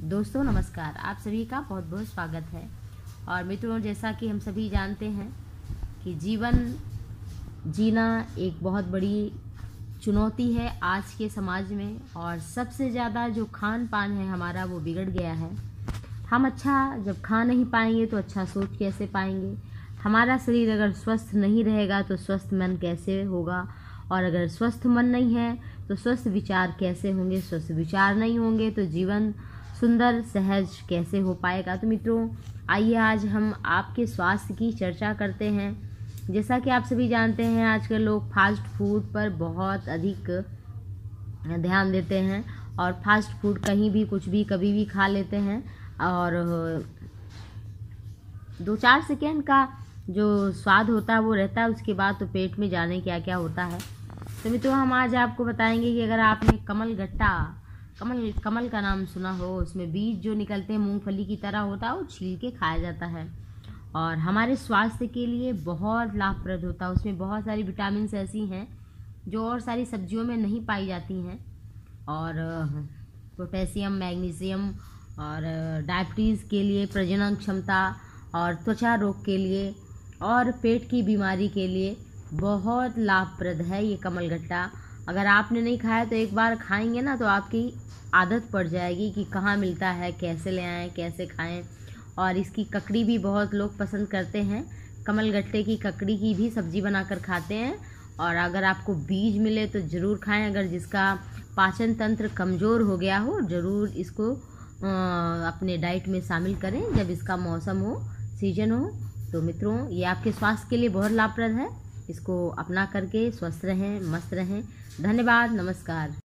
दोस्तों, नमस्कार। आप सभी का बहुत बहुत स्वागत है। और मित्रों, जैसा कि हम सभी जानते हैं कि जीवन जीना एक बहुत बड़ी चुनौती है आज के समाज में, और सबसे ज़्यादा जो खान पान है हमारा वो बिगड़ गया है। हम अच्छा जब खा नहीं पाएँगे तो अच्छा सोच कैसे पाएँगे? हमारा शरीर अगर स्वस्थ नहीं रहेगा तो स्वस्थ मन कैसे होगा? और अगर स्वस्थ मन नहीं है तो स्वस्थ विचार कैसे होंगे? स्वस्थ विचार नहीं होंगे तो जीवन सुंदर सहज कैसे हो पाएगा? तो मित्रों, आइए आज हम आपके स्वास्थ्य की चर्चा करते हैं। जैसा कि आप सभी जानते हैं, आजकल लोग फास्ट फ़ूड पर बहुत अधिक ध्यान देते हैं और फास्ट फ़ूड कहीं भी, कुछ भी, कभी भी खा लेते हैं और दो चार सेकेंड का जो स्वाद होता है, वो रहता है, उसके बाद तो पेट में जाने क्या क्या होता है। तो मित्रों, हम आज आपको बताएँगे कि अगर आपने कमल गट्टा कमल कमल का नाम सुना हो, उसमें बीज जो निकलते हैं, मूंगफली की तरह होता है, वो छील के खाया जाता है। और हमारे स्वास्थ्य के लिए बहुत लाभप्रद होता है। उसमें बहुत सारी विटामिन ऐसी हैं, जो और सारी सब्जियों में नहीं पाई जाती हैं। और पोटेशियम, मैग्नीशियम और डायबिटीज़ के लिए, प्रजनन क्षमता और त्वचा रोग के लिए और पेट की बीमारी के लिए बहुत लाभप्रद है ये कमलगट्टा। अगर आपने नहीं खाया तो एक बार खाएँगे ना तो आपकी आदत पड़ जाएगी कि कहाँ मिलता है, कैसे ले आएँ, कैसे खाएँ। और इसकी ककड़ी भी बहुत लोग पसंद करते हैं। कमल गट्टे की ककड़ी की भी सब्ज़ी बनाकर खाते हैं। और अगर आपको बीज मिले तो ज़रूर खाएँ। अगर जिसका पाचन तंत्र कमज़ोर हो गया हो, ज़रूर इसको अपने डाइट में शामिल करें। जब इसका मौसम हो, सीज़न हो तो मित्रों, ये आपके स्वास्थ्य के लिए बहुत लाभप्रद है। इसको अपना करके स्वस्थ रहें मस्त रहें। धन्यवाद नमस्कार।